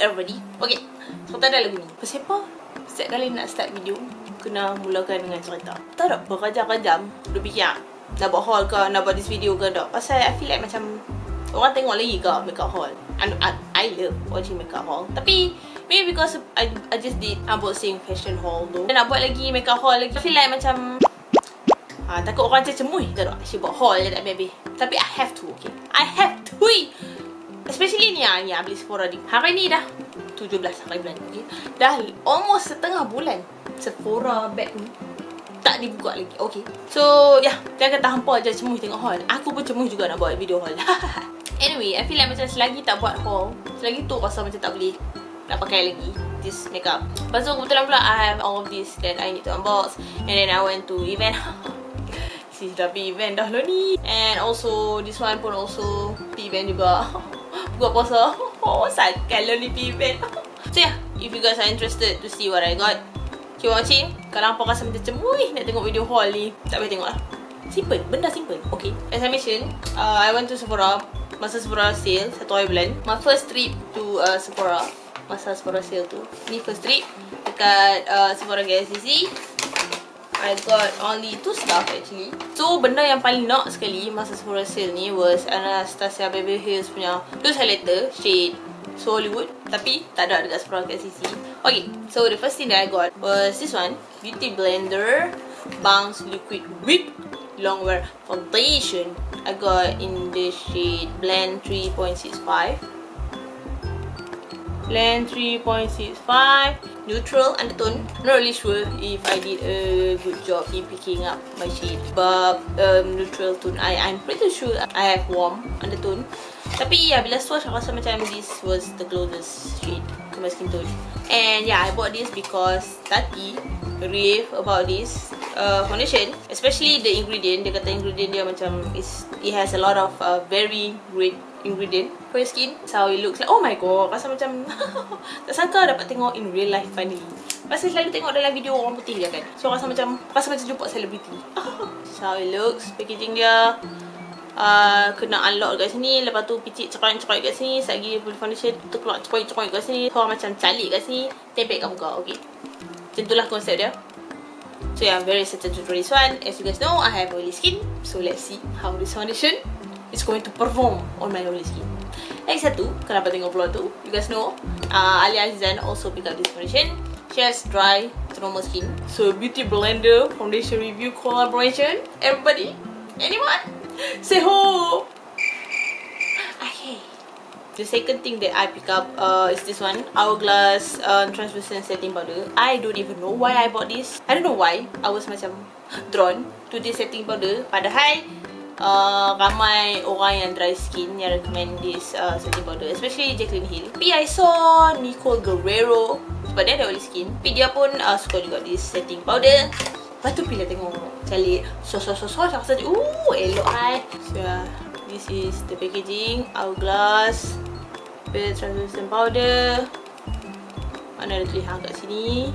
everybody. Okay Cerita dah lagu ni. Apa? Setiap kali nak start video Kena mulakan dengan cerita. Tak tak berjam-jam Dua fikir ah, Nak buat haul ke Nak buat this video ke tak? Pasal I feel like macam Orang tengok lagi ke makeup haul I, I, I love watching makeup haul Tapi Maybe because I, I just did unboxing fashion haul tu nak buat lagi makeup haul lagi. I feel like macam Ha, takut orang macam cemuih ke tak? Asyik buat haul je tak habis Tapi I have to, okay? I have to! Especially ni ah, ni beli Sephora ni. Hari ni dah 17 hari bulan, okay? Dah almost setengah bulan Sephora bag ni tak dibuka lagi. Okay. So. Yeah, jangan kata hampa je cemuih tengok haul. Aku pun cemuih juga nak buat video haul. anyway, I feel like macam selagi tak buat haul, selagi tu rasa macam tak boleh nak pakai lagi this makeup. Lepas tu kebetulan pula I have all of this that I need to unbox. And then I went to event. Sis dah pergi event dah lah ni And also This one pun also Pergi event juga Buka puasa. Oh sakal lah ni event So yeah If you guys are interested To see what I got Keep watching. Kalau apa rasa macam cemuih Nak tengok video haul ni Tak payah tengok lah. Simple Benda simple. Okay As I mentioned uh, I went to Sephora. Masa Sephora sale Satu hari bulan. My first trip to uh, Sephora. Masa Sephora sale tu. Ni first trip. Dekat uh, Sephora GSCC I got only two stuff actually. So benda yang paling nak sekali masa Sephora sale ni was Anastasia Beverly Hills punya loose highlighter shade So Hollywood tapi tak ada dekat Sephora kat sisi. Okay, so the first thing that I got was this one, Beauty Blender Bounce Liquid Whip Longwear Foundation. I got in the shade Blend 3.65. Blend 3.65 neutral undertone. Not really sure if I did a good job in picking up my shade. But um, neutral tone, I I'm pretty sure I have warm undertone. Tapi ya, yeah, bila swatch aku rasa macam this was the closest shade to my skin tone. And yeah, I bought this because Tati rave about this uh, foundation. Especially the ingredient. Dia kata ingredient dia macam is it has a lot of uh, very great ingredient for your skin. How it looks like. Oh my god, rasa macam tak sangka dapat tengok in real life finally. Pasal selalu tengok dalam video orang putih je kan. So rasa macam rasa macam jumpa celebrity. That's how it looks. Packaging dia uh, kena unlock kat sini. Lepas tu picit cekoy-cekoy kat sini. Lagi full foundation tu keluar cekoy-cekoy kat sini. So macam calik kat sini. Tempel kat muka. Okay. Macam itulah konsep dia. So yeah, I'm very excited to try this one. As you guys know, I have oily skin. So let's see how this foundation is going to perform on my oily skin. Lagi satu, kenapa tengok vlog tu? You guys know, uh, Alia Azizan also pick up this foundation. She has dry to normal skin. So, Beauty Blender Foundation Review Collaboration. Everybody? Anyone? Say ho! Okay. The second thing that I pick up uh, is this one. Hourglass uh, Translucent Setting Powder. I don't even know why I bought this. I don't know why. I was macam drawn to this setting powder. Padahal, uh, ramai orang yang dry skin yang recommend this uh, setting powder especially Jaclyn Hill. Tapi I saw Nicole Guerrero sebab dia ada oily skin. Tapi dia pun uh, suka juga this setting powder. Lepas tu pilih tengok cari sos-sos-sos aku rasa uh elok hai so yeah, this is the packaging hourglass the translucent powder mana ada tulisan kat sini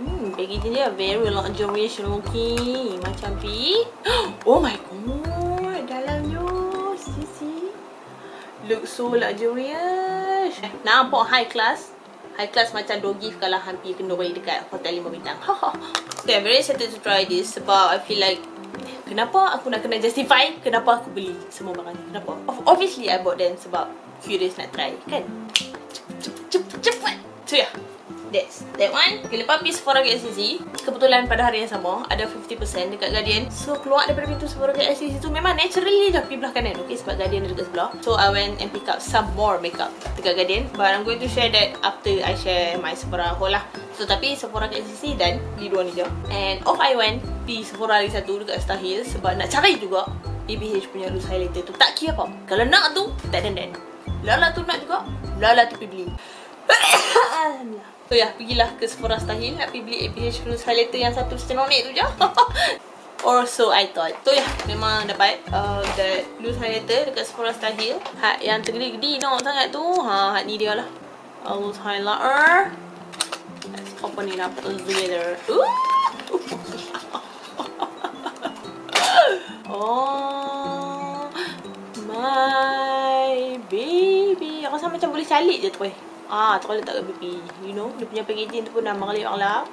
Hmm, packaging dia very luxurious looking. Macam pi. Oh my god. Dalamnya. Sisi. Look so luxurious. Nampak high class. High class macam dog gift kalau hampir kena balik dekat hotel lima bintang. okay, I'm very excited to try this sebab I feel like kenapa aku nak kena justify kenapa aku beli semua barang ni. Kenapa? Obviously, I bought them sebab curious nak try. Kan? Cepat, cepat, cepat. So, yeah. That's that one. Lepas pergi Sephora GSCC, kebetulan pada hari yang sama, ada 50% dekat Guardian. So, keluar daripada pintu Sephora GSCC tu memang naturally je pergi belah kanan. Okay, sebab Guardian ada dekat sebelah. So, I went and pick up some more makeup dekat Guardian. But I'm going to share that after I share my Sephora haul lah. So, tapi Sephora GSCC dan beli dua ni je. And off I went pergi Sephora lagi satu dekat Star Hills sebab nak cari juga BBH punya loose highlighter tu. Tak kira apa. Kalau nak tu, tak dan-dan. Lala tu nak juga. Lala tu pergi beli. So ya, pergilah ke Sephora Stahil nak pergi beli APH Cruise Highlighter yang satu senonik tu je. Or so I thought. So ya, memang dapat uh, that loose highlighter dekat Sephora Stahil. Hat yang tergedi-gedi tengok sangat tu. Ha, hat ni dia lah. A loose highlighter. Let's open it up together. Ooh! oh my baby. Aku rasa macam boleh calik je tu eh. Ah, tu kalau letak kat BP. You know, dia punya packaging tu pun dah Allah.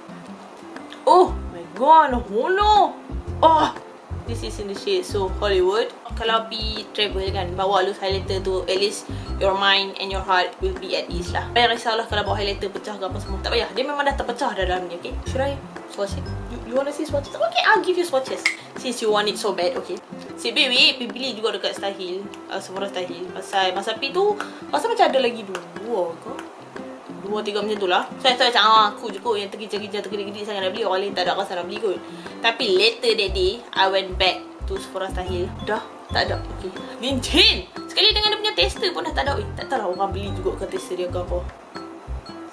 Oh my god, oh no. Oh, this is in the shade so Hollywood. Kalau pergi travel kan, bawa loose highlighter tu, at least your mind and your heart will be at ease lah. Payah risaulah kalau bawa highlighter pecah ke apa semua. Tak payah, dia memang dah terpecah dah dalam ni, okay? Should I swatch it? You, you wanna see swatches? Okay, I'll give you swatches. Since you want it so bad, okay? Si pergi beli juga dekat Style Hill. Uh, Sephora Style Hill. Pasal masa pi tu, masa macam ada lagi dua ke? Dua, tiga macam tu lah. So, saya macam, ah, aku je kot yang terkejap-kejap, terkejap-kejap sangat nak beli. Orang lain tak ada rasa nak beli kot. Tapi later that day, I went back to Sephora Style Hill. Dah, tak ada. Okay. Lincin! Sekali dengan dia punya tester pun dah tak ada. Eh, tak tahu lah orang beli juga ke tester dia ke apa.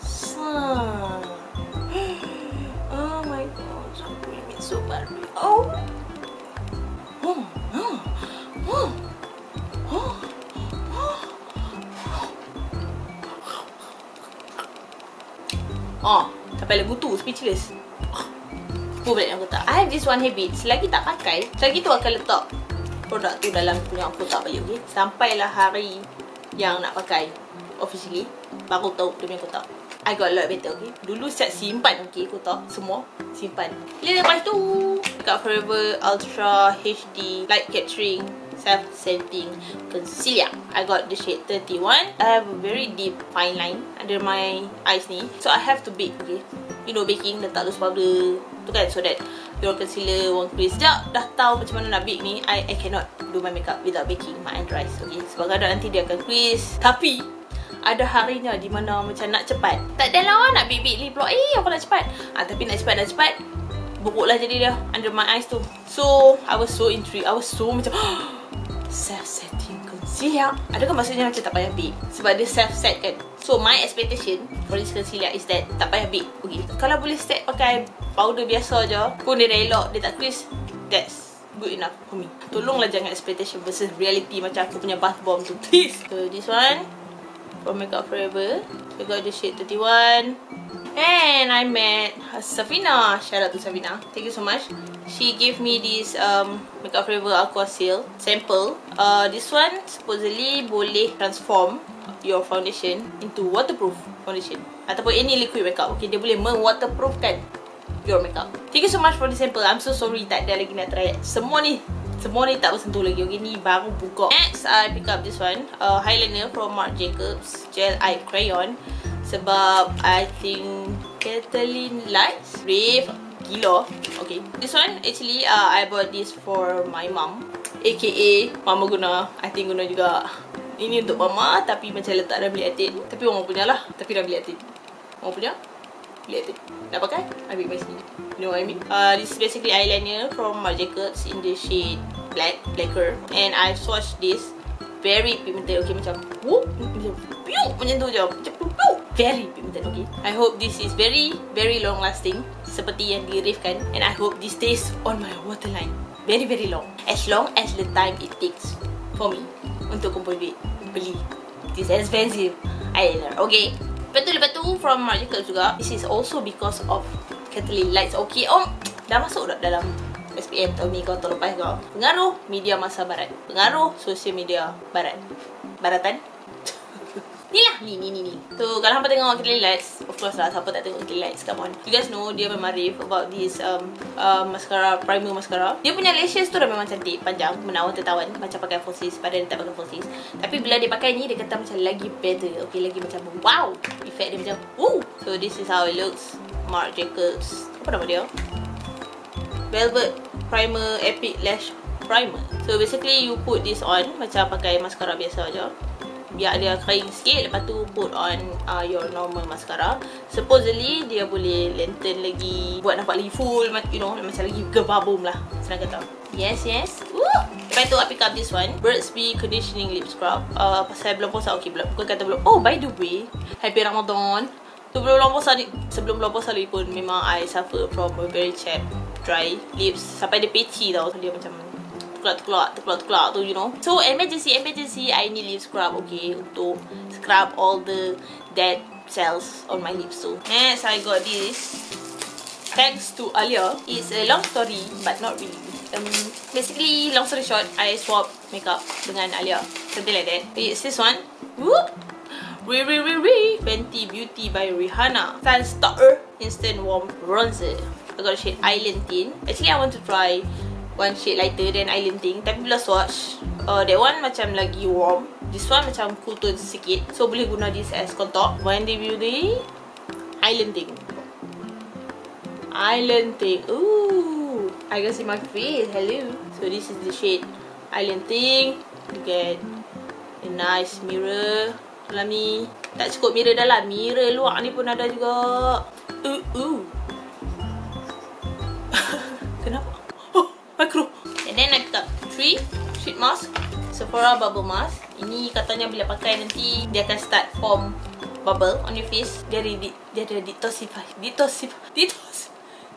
Sa. Oh my god, so creamy, so barbie. Oh. Oh. Oh. Oh. Sampai lagu tu speechless. Balik yang aku tak? I have this one habit. Selagi tak pakai, selagi tu akan letak produk tu dalam punya aku tak balik, okay? Sampailah hari yang nak pakai officially, baru tahu dia punya kotak. I got a lot better, okay? Dulu set simpan, okay, kotak. Semua simpan. Lepas tu, kat Forever Ultra HD Light Capturing Self-Setting Concealer. I got the shade 31. I have a very deep fine line under my eyes ni. So, I have to bake, okay? You know, baking, letak loose powder. Tu kan, so that your concealer won't crease. Sekejap, dah tahu macam mana nak bake ni. I, I cannot do my makeup without baking my eyes, okay? Sebab kadang nanti dia akan crease. Tapi, ada harinya di mana macam nak cepat. Tak ada lah nak bake-bake lip gloss. Eh, aku nak cepat. Ah, tapi nak cepat, nak cepat. Buruklah jadi dia under my eyes tu. So, I was so intrigued. I was so macam self-setting concealer. Adakah maksudnya macam tak payah bake? Sebab dia self-set kan. So, my expectation for this concealer is that tak payah bake. Okay. Kalau boleh set pakai powder biasa je, pun dia dah elok, dia tak crease, that's good enough for me. Tolonglah jangan expectation versus reality macam aku punya bath bomb tu. Please. So, this one from Makeup Forever. I got the shade 31. And I met Safina. Shout out to Safina. Thank you so much. She gave me this um, Makeup Forever Aqua Seal sample. Uh, this one supposedly boleh transform your foundation into waterproof foundation. Ataupun any liquid makeup. Okay, dia boleh men-waterproofkan your makeup. Thank you so much for the sample. I'm so sorry tak ada lagi nak try. Semua ni semua ni tak bersentuh lagi. Okay, ni baru buka. Next, I pick up this one. Uh, eyeliner from Marc Jacobs. Gel Eye Crayon. Sebab I think Kathleen likes Rave Gila. Okay. This one, actually, uh, I bought this for my mom. AKA, mama guna. I think guna juga. Ini untuk mama, tapi macam letak dalam bilik atin. Tapi mama punya lah. Tapi dah bilik atin. Mama punya? Bilik atin. Nak pakai? Ambil kat sini. You know what I mean? Uh, this is basically eyeliner from Marc Jacobs in the shade black, blacker. And I swatched this very pigmented. Okay, macam whoop, macam piu, macam tu je. Macam piu. Very pigmented, okay. I hope this is very, very long lasting. Seperti yang di kan. And I hope this stays on my waterline. Very, very long. As long as the time it takes for me untuk kumpul duit beli this expensive eyeliner. Okay. Lepas tu, lepas tu from Marc Jacobs juga. This is also because of Kathleen Lights. Okay. Oh, dah masuk dah dalam SPM tahun ni kau terlepas kau. Pengaruh media masa barat. Pengaruh sosial media barat. Baratan. Ni lah. Ni, ni, ni, ni. So, kalau hampa tengok Kathleen Lights, of course lah, siapa tak tengok Kathleen Lights, come on. You guys know, dia memang rave about this um, uh, mascara, primer mascara. Dia punya lashes tu dah memang cantik, panjang, menawan tertawan. Macam pakai falsies, pada dia tak pakai falsies. Tapi bila dia pakai ni, dia kata macam lagi better. Okay, lagi macam wow. Effect dia macam, woo. So, this is how it looks. Marc Jacobs. Apa nama dia? Velvet Primer Epic Lash Primer. So basically you put this on macam pakai mascara biasa aja. Biar dia kering sikit lepas tu put on uh, your normal mascara. Supposedly dia boleh lengthen lagi buat nampak lagi full you know macam lagi gebabum lah senang kata. Yes yes. Woo! Lepas tu I pick up this one Burt's Bee Conditioning Lip Scrub uh, Pasal belum puasa Okay belum Bukan kata belum Oh by the way Happy Ramadan Sebelum bulan puasa ni Sebelum bulan puasa ni pun Memang I suffer from a very chapped Dry lips Sampai dia patchy tau Dia macam Terkelak, terkelak, terkelak tu you know. So emergency, emergency I need lip scrub okay Untuk scrub all the Dead cells on my lips tu. Next I got this. Thanks to Alia It's a long story But not really. Um, Basically long story short I swap makeup Dengan Alia. Something like that. It's this one. Whoop. Riri Fenty Beauty by Rihanna. Sun Instant Warm Bronzer. I got the shade Island Tint Actually I want to try One shade lighter than Island Tint Tapi bila swatch uh, That one macam lagi warm. This one macam cool tone sikit. So boleh guna this as contour. Wendy Beauty Island Tint Island Tint Ooh I can see my face. Hello. So this is the shade Island Tint You get A nice mirror. Dalam ni Tak cukup mirror dalam Mirror luar ni pun ada juga. Uh uh Kenapa? Makro. And then I got three sheet mask Sephora bubble mask. Ini katanya bila pakai nanti Dia akan start form bubble on your face. Dia ada, dia ada detoxify Detoxify Detox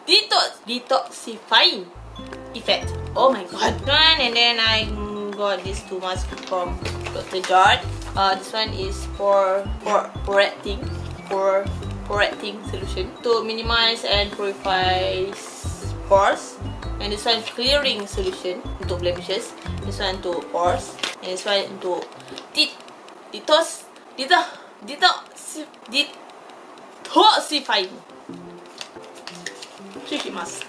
Detox Detoxifying effect. Oh my god. And then I got these two masks from Dr. Jart uh, this one is for for correcting for correcting solution. To minimize and purify pores and this one clearing solution untuk blemishes this one to pores and this one untuk dit detox detox detox detoxifying Tricky mask.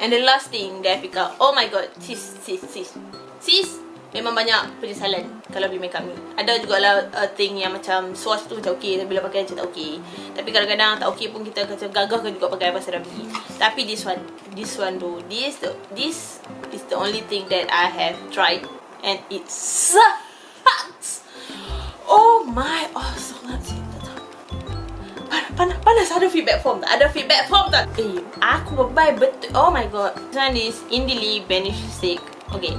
And the last thing that I pick up. Oh my god. Sis, sis, sis. Sis, memang banyak penyesalan kalau beli makeup ni. Ada juga lah uh, thing yang macam swatch tu macam okey bila pakai macam tak okey. Tapi kadang-kadang tak okey pun kita macam gagah kan juga pakai pasal dah beli. Tapi this one, this one tu, this the, this is the only thing that I have tried and it sucks. Oh my, oh sangat sih. Panas, panas ada feedback form tak? Ada feedback form tak? Eh, aku buy betul. Oh my god. This one is Indili Vanish Stick. Okay.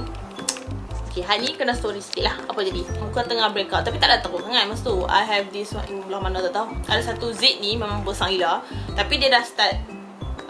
Okay, hari ni kena story sikit lah. Apa jadi? Muka tengah breakout Tapi tak ada teruk sangat Masa tu. I have this one Belah mana tak tahu. Ada satu zit ni Memang besar gila. Tapi dia dah start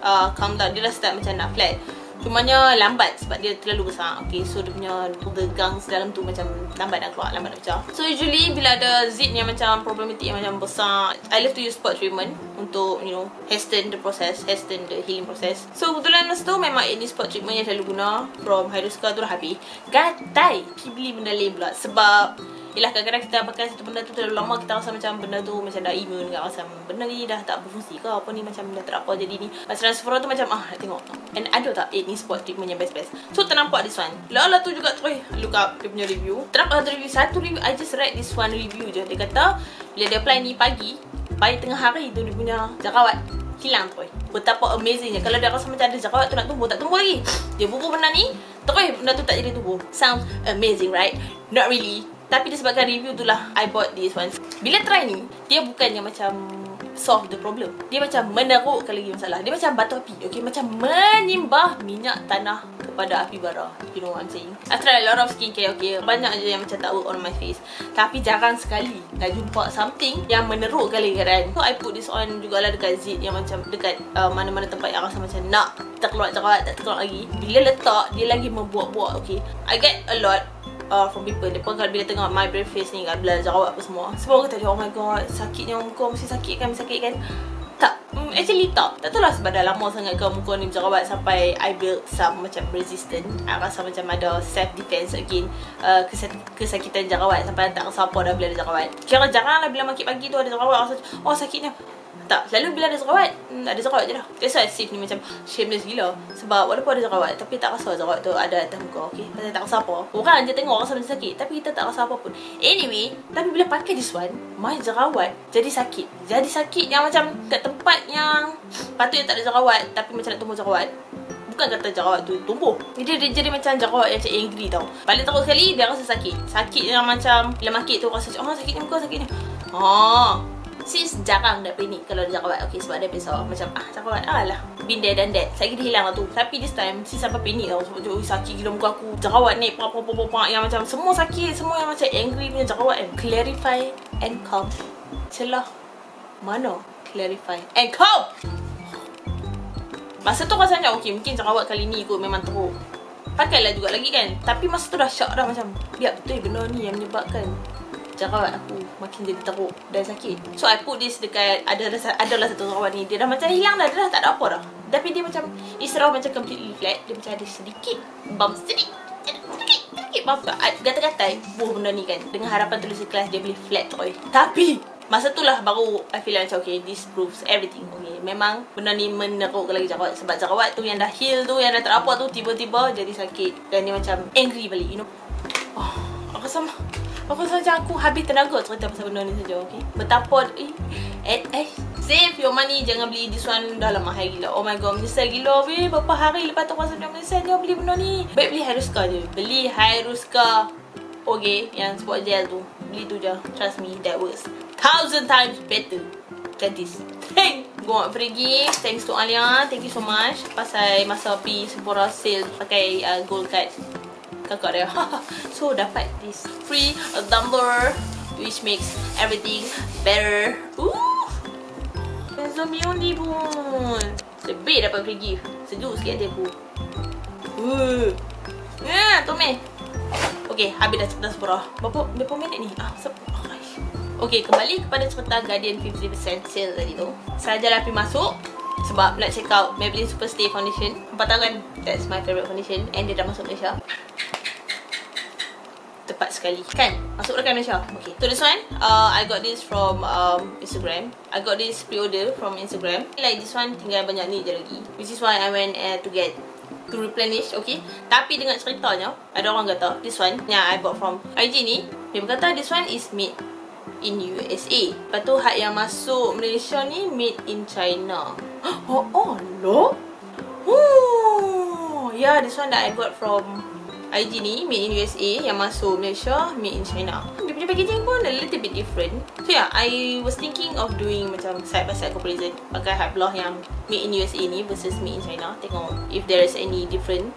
uh, Calm down. Dia dah start macam nak flat Cumanya lambat sebab dia terlalu besar. Okay so dia punya The gungs dalam tu macam Lambat nak keluar Lambat nak pecah. So usually bila ada zit yang macam Problematic yang macam besar I love to use spot treatment Untuk you know Hasten the process Hasten the healing process. So kebetulan masa tu Memang ini spot treatment yang selalu guna From Hydroscar tu dah habis. Gatai Pergi beli benda lain pula Sebab Yelah kadang-kadang kita pakai satu benda tu terlalu lama Kita rasa macam benda tu macam dah imun Kita rasa benda ni dah tak berfungsi ke apa ni Macam dah tak apa jadi ni. Masa Sephora tu macam ah nak tengok. And ada tak eh ni spot treatment yang best-best. So ternampak this one. Lala tu juga tu look up dia punya review. Ternampak satu review. Satu review I just read this one review je. Dia kata bila dia apply ni pagi By tengah hari tu dia punya jerawat hilang tu Betapa amazingnya. Kalau dia rasa macam ada jerawat tu nak tumbuh Tak tumbuh lagi. Dia bubuh benda ni Terus benda tu tak jadi tumbuh. Sounds amazing right? Not really tapi disebabkan review tu lah I bought this one. Bila try ni Dia bukannya macam Solve the problem. Dia macam menerukkan lagi masalah. Dia macam batu api. Okay macam menimbah minyak tanah Kepada api bara. You know what I'm saying? I tried a lot of skincare okay. Banyak je yang macam tak work on my face. Tapi jarang sekali Dah jumpa something Yang menerukkan lagi kan? So I put this on jugalah dekat zit Yang macam dekat uh, mana-mana tempat yang rasa macam Nak terkeluar cakap tak terkeluar lagi. Bila letak Dia lagi membuat-buat okay. I get a lot uh, from people. Lepas kalau bila tengok my brave face ni kan Bila jawab apa semua. Semua orang kata Oh my god Sakitnya muka mesti sakit kan Mesti sakit kan? Tak. Um, Actually tak. Tak tahu lah sebab dah lama sangat ke Muka ni berjerawat Sampai I build some Macam resistant I rasa macam ada Self defense again. Uh, Kesakitan jerawat Sampai tak rasa apa dah Bila ada jerawat Kira jarang lah Bila makin pagi tu ada jerawat Rasa Oh sakitnya tak, selalu bila ada jerawat hmm, Ada jerawat je lah. That's why Sif ni macam Shameless gila. Sebab walaupun ada jerawat Tapi tak rasa jerawat tu ada atas muka Okay? Pasal tak rasa apa. Orang je tengok rasa macam sakit Tapi kita tak rasa apa pun. Anyway Tapi bila pakai this one My jerawat Jadi sakit. Jadi sakit yang macam Kat tempat yang Patutnya tak ada jerawat Tapi macam nak tumbuh jerawat. Bukan kata jerawat tu tumbuh. Jadi dia jadi macam jerawat yang macam angry tau. Balik teruk sekali Dia rasa sakit. Sakit yang macam Bila makit tu rasa Oh sakitnya muka sakitnya. Oh Sis jarang dah panik kalau dia jerawat Okay sebab dia besar Macam ah jerawat ah lah Been there dan that. Saya kira hilang lah tu. Tapi this time Sis sampai panik tau. Sebab tu sakit gila muka aku. Jerawat ni Papa papa papa Yang macam semua sakit Semua yang macam angry punya jerawat kan. Clarify and calm. Celah Mana Clarify and calm? Masa tu rasa macam Okay mungkin jerawat kali ni kot Memang teruk. Pakailah juga lagi kan. Tapi masa tu dah shock dah macam Biar betul benda ni yang menyebabkan jerawat aku makin jadi teruk dan sakit. So I put this dekat ada adalah satu jerawat ni dia dah macam hilang dah, dia dah tak ada apa dah. Tapi dia macam istirahat macam completely flat, dia macam ada sedikit bump sedikit. Sedikit, sedikit apa-apa. I- Gatal-gatal buah benda ni kan. Dengan harapan tulis kelas dia boleh flat toy. Tapi Masa tu lah baru I feel like okay this proves everything okay memang benda ni meneruk lagi jerawat sebab jerawat tu yang dah heal tu yang dah tak apa tu tiba-tiba jadi sakit dan dia macam angry balik you know oh, aku sama aku rasa macam aku habis tenaga cerita pasal benda ni saja okay? Betapa eh eh, eh save your money jangan beli this one. Dah lama hari gila. Oh my god menyesal gila weh. Berapa hari lepas tu aku rasa macam menyesal jangan beli benda ni. Baik beli Hyruska je. Beli Hyruska Okay, yang sport gel tu. Beli tu je. Trust me, that works. Thousand times better. Than this Thank Go pergi. Thanks to Alia. Thank you so much. Pasal masa pergi Sephora sale Pakai uh, gold card Kakak dia So dapat this Free a tumbler Which makes everything better Ooh Dan zombie undi pun Lebih dapat free gift Sejuk sikit aku Uh. Ya, tu meh. Okay, habis dah cerita Sephora. Berapa, berapa minit ni? Ah, sep- Okay, kembali kepada cerita Guardian 50% sale tadi tu. Saja lah pergi masuk sebab nak check out Maybelline Super Stay Foundation. Empat tahu kan? That's my favourite foundation and dia dah masuk Malaysia. Tepat sekali. Kan? Masuk dekat Malaysia. Okay. So this one, uh, I got this from um, Instagram. I got this pre-order from Instagram. Like this one, tinggal banyak ni je lagi. Which is why I went uh, to get to replenish okay tapi dengan ceritanya ada orang kata this one yang I bought from IG ni dia berkata this one is made in USA lepas tu hak yang masuk Malaysia ni made in China oh oh no oh yeah this one that I got from IG ni made in USA yang masuk Malaysia made in China. Dia punya packaging pun a little bit different. So yeah I was thinking of doing macam side by side comparison. Pakai hard block yang made in USA ni versus made in China. Tengok if there is any different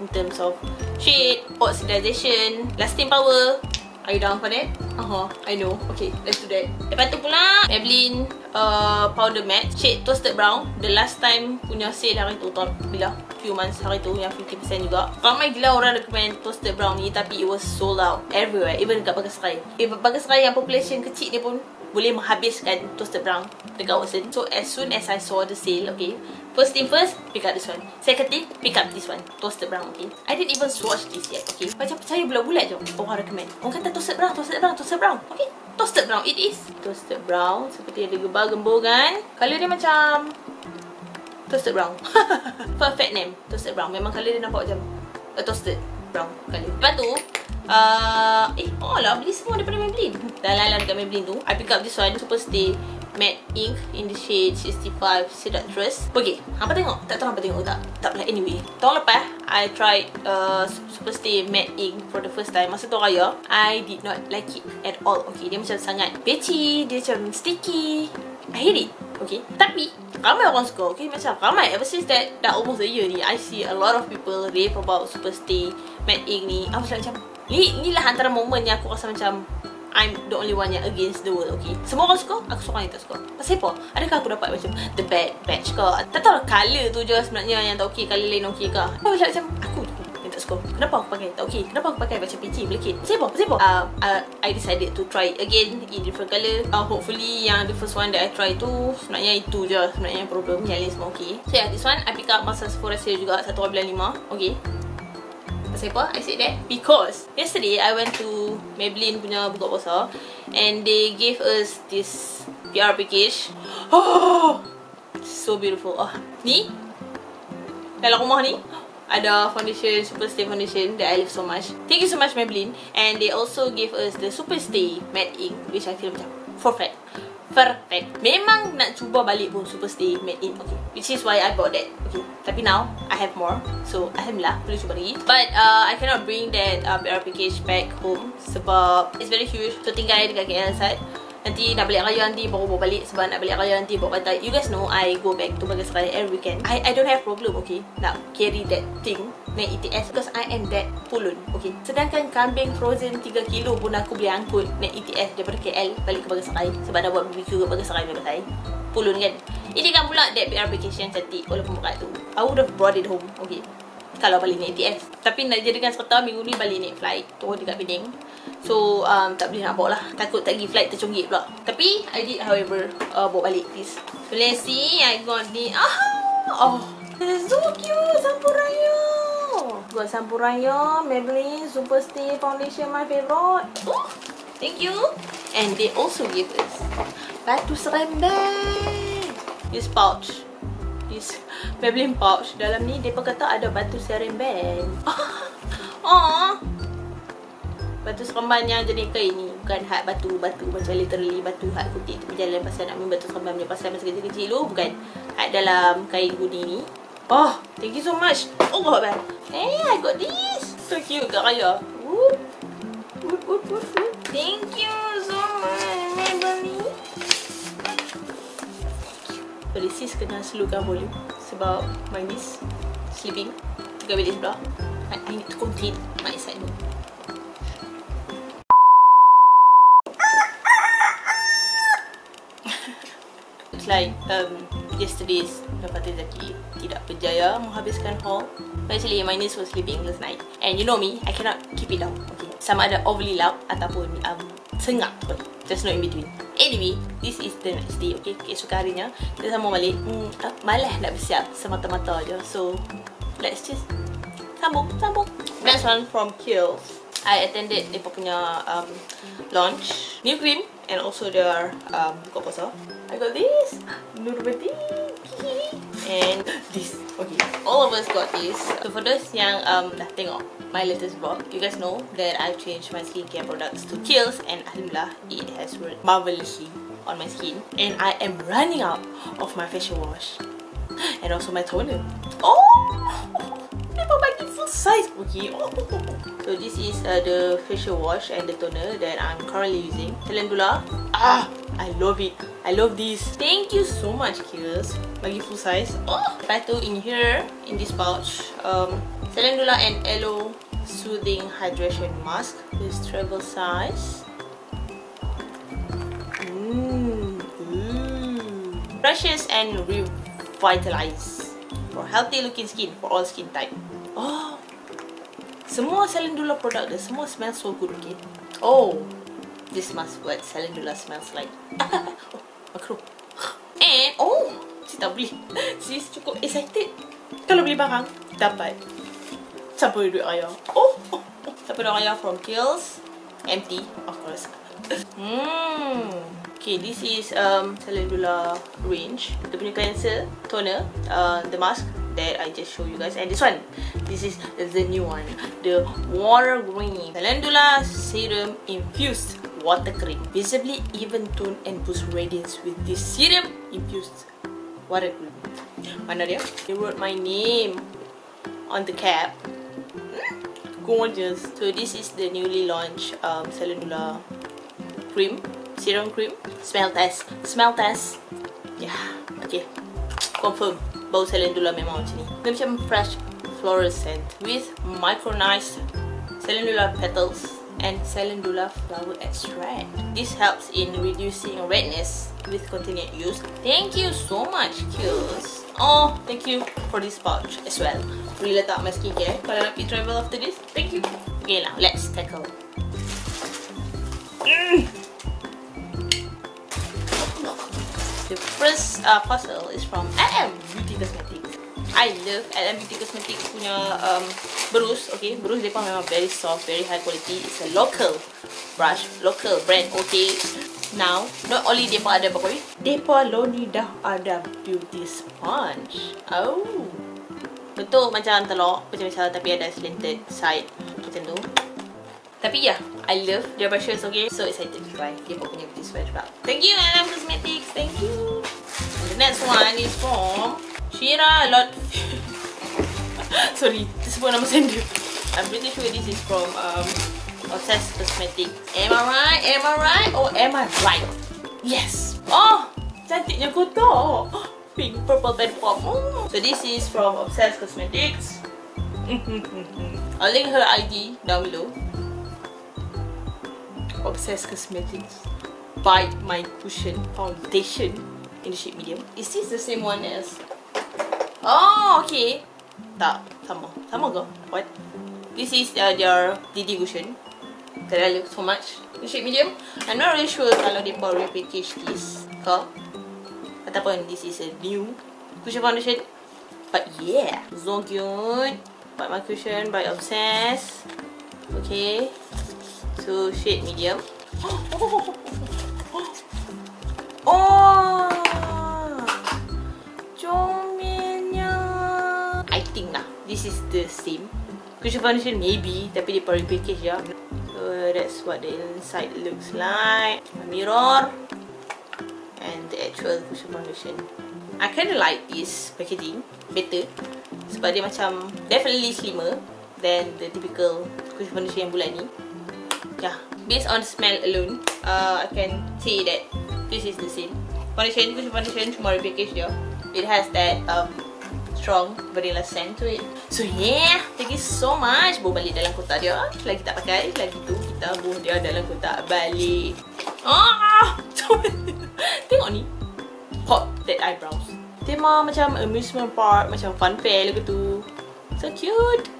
in terms of shade, oxidization, lasting power Are you down for that? Uh-huh, I know. Okay, let's do that. Lepas tu pula, Maybelline uh, Powder Matte Shade Toasted Brown. The last time punya sale hari tu, tahun bila? Few months hari tu, yang 50% juga. Ramai gila orang recommend Toasted Brown ni, tapi it was sold out everywhere. Even dekat Bagas. Eh, Bagas Rai yang population kecil ni pun boleh menghabiskan Toasted Brown dekat Watson. So, as soon as I saw the sale, okay, First thing first, pick up this one. Second thing, pick up this one. Toasted brown, okay? I didn't even swatch this yet, okay? Macam percaya bulat-bulat je. Orang recommend. Orang kata toasted brown, toasted brown, toasted brown. Okay? Toasted brown, it is. Toasted brown. Seperti ada gebar-gembur kan? Colour dia macam... Toasted brown. Perfect name. Toasted brown. Memang colour dia nampak macam... A toasted brown colour. Lepas tu, Uh, eh, oh lah, beli semua daripada Maybelline. Dah lalang dekat Maybelline tu. I pick up this one, Super Stay Matte Ink in the shade 65 Seductress. Okay, hampa tengok? Tak tahu hampa tengok tak? Tak pula, anyway. Tahun lepas, I tried uh, Super Stay Matte Ink for the first time. Masa tu raya, I did not like it at all. Okay, dia macam sangat patchy, dia macam sticky. I hate it. Okay. Tapi, ramai orang suka. Okay, macam ramai. Ever since that, dah almost a year ni, I see a lot of people rave about Super Stay Matte Ink ni. I was like macam, Ni, ni lah antara momen yang aku rasa macam I'm the only one yang against the world, okay? Semua orang suka, aku suka yang tak suka. Pasal apa? Adakah aku dapat macam the bad batch ke? Tak tahu lah colour tu je sebenarnya yang tak okay, colour lain okay ke? Aku macam, aku tak suka. Kenapa aku pakai tak okay? Kenapa aku pakai macam peachy, melekit? Pasal apa? Uh, uh, I decided to try again in different colour. Uh, hopefully yang the first one that I try tu, sebenarnya itu je sebenarnya problem. Yang lain semua okay. So yeah, this one I pick up masa Sephora sale juga, 1.5. Okay. Pasal apa? I said that because yesterday I went to Maybelline punya buka puasa and they gave us this PR package. Oh, so beautiful. Oh, ni dalam rumah ni ada foundation Super Stay foundation that I love so much. Thank you so much Maybelline and they also gave us the Super Stay matte ink which I feel macam perfect. Perfect. Memang nak cuba balik pun Super Stay matte ink. Okay. Which is why I bought that. Okay. Tapi now, I have more. So, Alhamdulillah, boleh cuba lagi. But, uh, I cannot bring that PR package back home. Sebab, it's very huge. So, tinggal dekat KL side. Nanti nak balik raya nanti baru bawa balik. Sebab nak balik raya nanti bawa pantai You guys know I go back to Raya every weekend. I I don't have problem okay Nak carry that thing Naik ETS Because I am that pulun Okay. Sedangkan kambing frozen 3 kilo pun aku boleh angkut Naik ETS daripada KL Balik ke Raya Sebab dah buat BBQ ke Raya Bagas Raya Pulun kan. Ini kan pula that package yang cantik Walaupun berat tu. I would have brought it home Okay. Kalau balik naik ETS Tapi nak jadikan serta minggu ni balik naik flight Turun dekat Penang So um, tak boleh nak bawa lah Takut tak pergi flight tercunggit pula Tapi I did however uh, Bawa balik this So let's see I got the Oh so cute Sampuraya Got Sampuraya, Maybelline, Super Stay Foundation, my favourite. Oh, thank you. And they also give us batu seremban. This pouch. This Maybelline pouch. Dalam ni, mereka kata ada batu seremban. Oh, Batu seremban yang jenis kain ni Bukan hat batu-batu Macam literally batu hat putih tu Berjalan pasal nak ambil batu seremban punya Pasal masa kecil-kecil tu Bukan hat dalam kain kuning ni. Oh, thank you so much. Oh, God, Hey, I got this. So cute kat Raya. Thank you so much Maybelline So this is kena slowkan volume Sebab niece Sleeping Dekat bilik sebelah. I need to contain my excitement like um, yesterday's Dapati Zaki tidak berjaya menghabiskan haul. Actually, my niece was sleeping last night. And you know me, I cannot keep it down. Okay. Sama ada overly loud ataupun um, sengak pun. Just no in between. Anyway, this is the next day, okay? Keesok harinya, kita sambung balik. Hmm, malah nak bersiap semata-mata je. So, let's just sambung, sambung. Next one from Kiehl's. I attended dia punya um, launch new cream and also their um, buka puasa. I got this Nurbati and this. Okay, all of us got this. So for those yang um, dah tengok my latest vlog, you guys know that I've changed my skincare products to Kiehl's and Alhamdulillah it has worked marvelously on my skin and I am running out of my facial wash and also my toner. Oh! Size. Okay. Oh. So this is uh, the facial wash and the toner that I'm currently using. Calendula Ah I love it. I love this. Thank you so much Kiehl's. Bagi full size. Oh Lepas in here In this pouch. Um, Calendula and Elo Soothing Hydration Mask This travel size. Mmm. Brushes and Revitalize For healthy looking skin For all skin type Oh. Semua Calendula product dia. Semua smell so good okay? Oh. This must what? Calendula smells like. Oh Makro. And Oh. Si tak beli Si cukup excited. Kalau beli barang Dapat. Siapa duit raya. Oh, oh. Siapa duit raya from Kiehl's. Empty Of course. Hmm. Okay, this is um, Calendula range. Dia punya cleanser, toner, uh, the mask that I just show you guys. And this one, this is the new one. The Water Green Calendula Serum Infused Water Cream. Visibly even tone and boost radiance with this serum infused water cream. Mana dia? They wrote my name on the cap. Gorgeous. So this is the newly launched um, Calendula cream. Serum cream. Smell test. Smell test. Yeah. Okay. Confirm. Bau Calendula memang macam ni. Dia macam fresh floral scent with micronized Calendula petals and Calendula flower extract. This helps in reducing redness with continued use. Thank you so much, Kiehl's. Oh, thank you for this pouch as well. Boleh letak my skincare kalau nak pergi travel after this. Thank you. Okay now, let's tackle. Mm. The first uh, parcel is from AM Beauty Cosmetics. I love LM Beauty Cosmetics punya um, berus. Okay, berus mereka memang very soft, very high quality. It's a local brush, local brand. Okay, now not only mereka ada apa Mereka loni dah ada beauty sponge. Oh, betul macam telur, macam-macam tapi ada slanted side macam tu. Tapi ya, yeah, I love their brushes, okay? So excited to try dia punya beauty sponge pula. Thank you, LM Cosmetics. Thank you. The next one is from Shira a Lot. Sorry, this nama sender. I'm sending. I'm pretty sure this is from um, Obsessed Cosmetics. Am I right? Am I right? Or am I right? Yes. Oh, cantiknya kotak. Pink, purple, red pop. Oh. So this is from Obsessed Cosmetics. I'll link her ID down below. Obsessed Cosmetics Bite My Cushion Foundation in the shade medium. Is this the same one as... Oh, okay. Tak, sama. Sama ke? What? This is uh, their DD cushion that I love so much. The shade medium. I'm not really sure kalau dia baru repackage this ke. Ataupun this is a new cushion foundation. But yeah, so cute. White My Cushion by Obsess. Okay. So, shade medium. Oh! Comelnya. Is the same. Cushion foundation maybe. Tapi dia paling package ya. So, that's what the inside looks like. Mirror. And the actual cushion foundation. I kind of like this packaging. Better. Sebab dia macam definitely slimmer than the typical cushion foundation yang bulat ni. Yeah. Based on smell alone, uh, I can say that this is the same. Foundation, cushion foundation, cuma repackage dia. It has that um, strong vanilla scent to it. So yeah, thank you so much. Bawa balik dalam kotak dia. Lagi tak pakai, lagi tu kita buang dia dalam kotak balik. Ah! Tengok ni. Pop that eyebrows. Tema macam amusement park, macam fun fair lagi tu. So cute.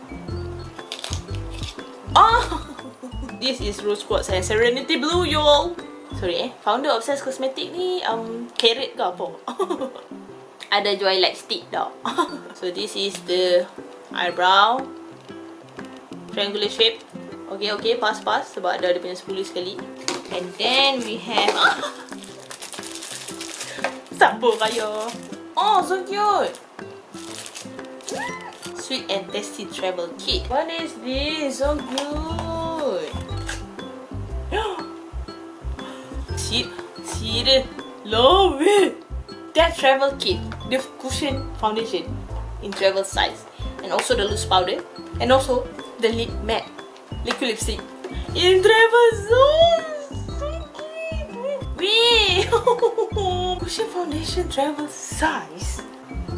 Ah! This is Rose Quartz and Serenity Blue, y'all. Sorry eh. Founder Obsessed Cosmetic ni um carrot ke apa? Ada jual like stick tau. so this is the eyebrow. Triangular shape. Okay, okay. Pass, pass. Sebab ada dia punya 10 sekali. And then we have... Sabar kaya. Oh, so cute. Sweet and tasty travel kit. What is this? So cute. Ser serious. Love it. That travel kit. The cushion foundation in travel size. And also the loose powder. And also the lip matte. Liquid lipstick. In travel size. Cushion foundation travel size.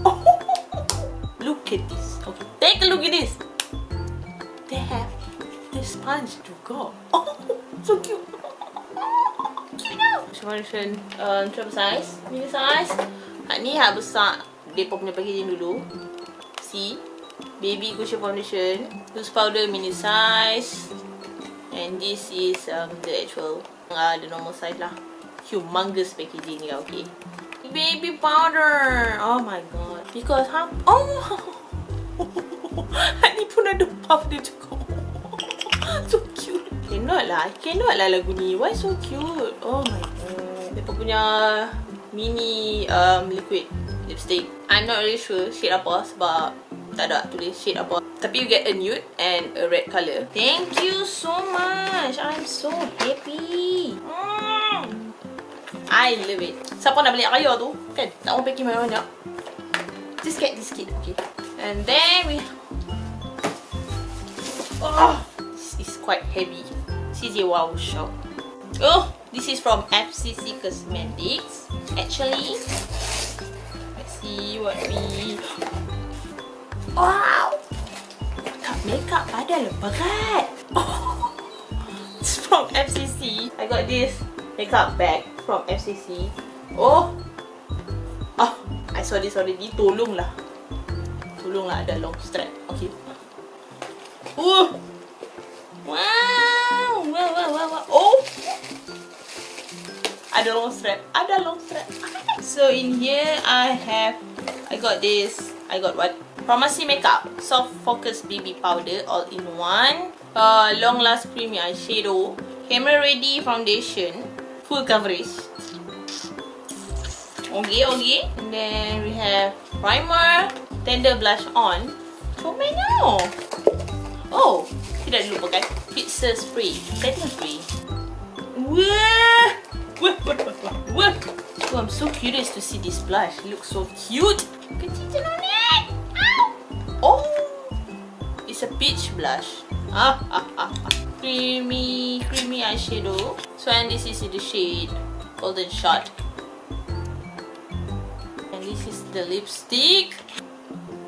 look at this. Okay. Take a look at this. They have the sponge to go. Oh, so cute. Foundation um, travel size. Mini size. Hak ni hak besar. Depa punya packaging dulu. See Baby cushion foundation. Loose powder mini size. And this is um, the actual uh, The normal size lah. Humongous packaging ni okay. Baby powder. Oh my god. Because ha Oh! Hak ni pun ada puff dia juga So cute Cannot lah Cannot lah lagu ni Why so cute Oh my god Mereka punya mini um, liquid lipstick. I'm not really sure shade apa sebab tak ada tulis shade apa. Tapi you get a nude and a red colour. Thank you so much. I'm so happy. Mm. I love it. Siapa nak beli raya tu? Kan? Tak mau packing banyak-banyak. Just get this kit. Okay. And then we... Oh! Quite heavy. A wow shop. Oh! This is from FCC Cosmetics. Actually, let's see what we... Wow! Tak makeup padahal berat. Oh. It's from FCC. I got this makeup bag from FCC. Oh! Oh, I saw this already. Tolonglah. Tolonglah ada long strap. Okay. Oh! Wow! Wow, wow, wow, wow. Oh! ada long strap ada long strap. So in here I have I got this I got what? Pharmacy Makeup Soft Focus BB Powder all in one. Uh, long last creamy eyeshadow camera ready foundation full coverage. Okay okay. And then we have primer tender blush on. So many oh tidak dilupakan fixer spray setting spray wah? What? What? What? Oh, I'm so curious to see this blush. It looks so cute. Kecil on it. Oh, it's a peach blush. Ah, ah, ah, ah. Creamy, creamy eyeshadow. So, and this is the shade Golden Shot. And this is the lipstick.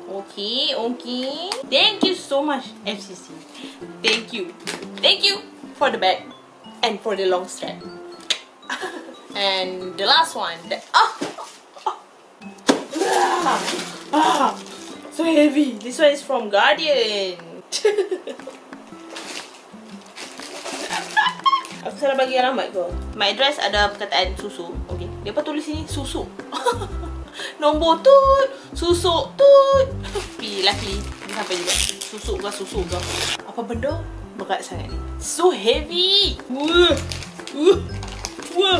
Okay, okay. Thank you so much, FCC. Thank you. Thank you for the bag and for the long strap. And the last one. The, oh, ah, ah, so heavy. This one is from Guardian. Aku salah bagi alamat ke? My address ada perkataan susu. Okay. Dia apa tulis sini? Susu. Nombor tut. Susu tut. Tapi luckily, dia sampai juga. Susu ke susu ke. Apa benda? Berat sangat ni. So heavy. Wah. Wah. Wah.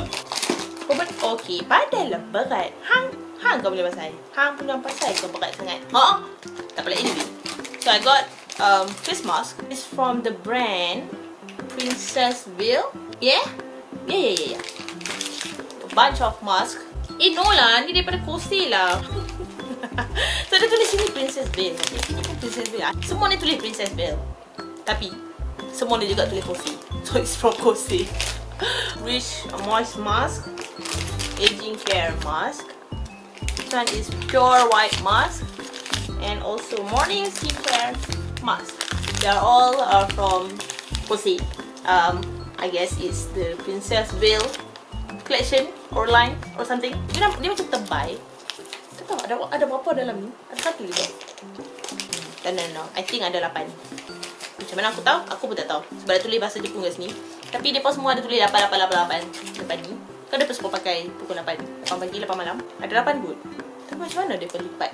Apa benda? Okay, padahal berat. Hang, hang kau boleh pasal. Hang punya pasal kau berat sangat. Ha? Tak boleh ini. So I got um face mask. It's from the brand Princess Ville. Yeah? Yeah, yeah, yeah, yeah. A bunch of mask. Eh, no lah. Ni daripada Kose lah. so, dia tulis sini Princess Ville. Okay. Ini kan Princess Ville. Semua ni tulis Princess Ville. Tapi, semua ni juga tulis Kose. So, it's from Kose. Rich Moist Mask. Aging Care Mask. This one is Pure White Mask. And also Morning Skincare Mask. They are all uh, from Kose. Um, I guess it's the Princess Ville collection or line or something. Dia, dia macam tebal. Tak tahu ada ada berapa dalam ni? Ada satu juga. No, no, no. I think ada lapan. Macam mana aku tahu? Aku pun tak tahu. Sebab dia tulis bahasa Jepun kat sini. Tapi pun semua ada tulis 8888 depan ni. Kau pun semua pakai pukul 8. 8 pagi, 8 malam. Ada 8 good. Tapi macam mana pun lipat?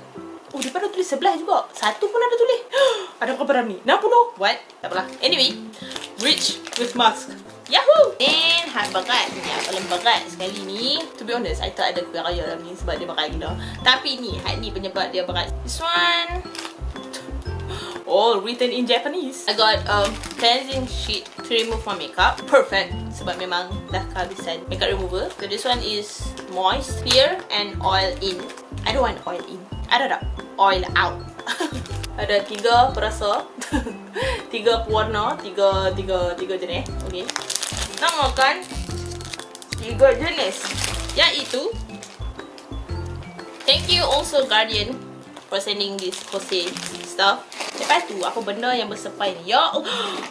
Oh, pun ada tulis sebelah juga. Satu pun ada tulis. ada berapa dalam ni? 60. What? Tak apalah. Anyway. Rich with mask. Yahoo! And hat berat ni paling berat sekali ni. To be honest, I tak ada kuih raya dalam ni sebab dia berat gila Tapi ni, hat ni penyebab dia berat This one. All written in Japanese. I got um, cleansing sheet to remove my makeup. Perfect. Sebab memang dah kehabisan makeup remover. So this one is moist, clear and oil in. I don't want oil in. I don't know. Oil out Ada tiga perasa. Tiga pewarna Tiga, tiga, tiga jenis. Okay namakan tiga jenis iaitu thank you also Guardian for sending this Kose stuff. Lepas tu apa benda yang bersepai ni? Ya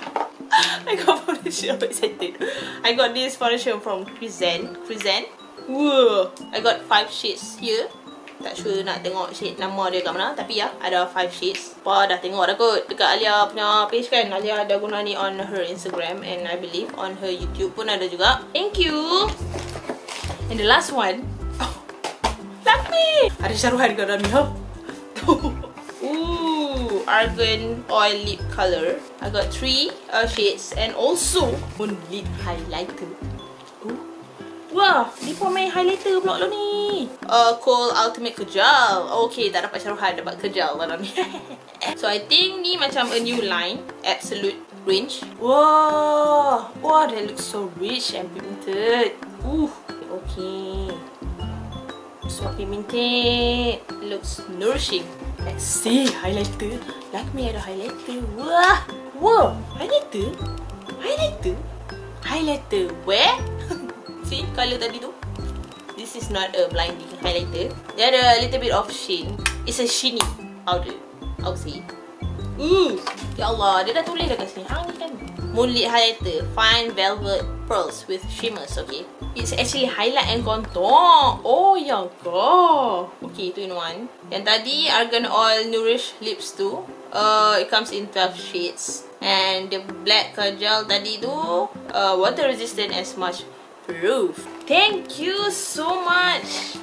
I got foundation I'm excited. I got this foundation from Crizen Crizen Whoa. I got five shades here tak sure nak tengok shade nama dia kat mana Tapi ya Ada 5 shades Apa dah tengok dah kot. Dekat Alia punya page kan Alia ada guna ni on her Instagram And I believe on her YouTube pun ada juga. Thank you. And the last one. Oh, Lakme! Ada syaruhan kat dalam ni ha Ooh, Argan Oil Lip Color. I got 3 uh, shades And also Moon Lip Highlighter Wah, ni pun main highlighter pula lo ni. Uh, Kohl Ultimate Kejal. Okay, tak dapat syaruhan dapat kejal dalam ni. so, I think ni macam a new line. Absolute range. Wah, wah, that looks so rich and pigmented. Uh, okay. So pigmented. Looks nourishing. Let's see highlighter. Like me ada highlighter. Wah, wah, highlighter. Highlighter. Highlighter. Where? See colour tadi tu? This is not a blinding highlighter. Dia ada a little bit of sheen. It's a sheeny powder I would say. Ooh, Ya Allah Dia dah tulis dah kat sini. Hang ni kan? Moonlit highlighter Fine velvet pearls with shimmers Okay? It's actually highlight and contour. Oh ya ke Okay two in one. Yang tadi Argan Oil Nourish Lips tu uh, It comes in 12 shades. And the black kajal tadi tu uh, Water resistant as much roof. Thank you so much,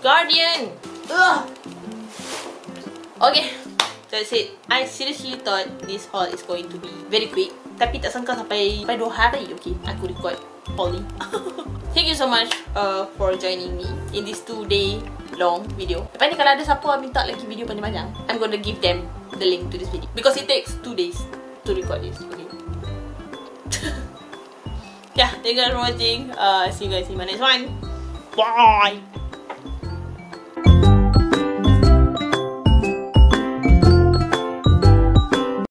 Guardian. Ugh. Okay, that's it. I seriously thought this haul is going to be very quick. Tapi tak sangka sampai sampai 2 hari okay aku record ni. Thank you so much uh, for joining me in this 2 day long video. Lepas ni kalau ada siapa minta lagi video panjang-panjang, I'm gonna give them the link to this video. Because it takes 2 days to record this. Okay. Yeah, thank you guys for watching. Uh, see you guys in my next one. Bye.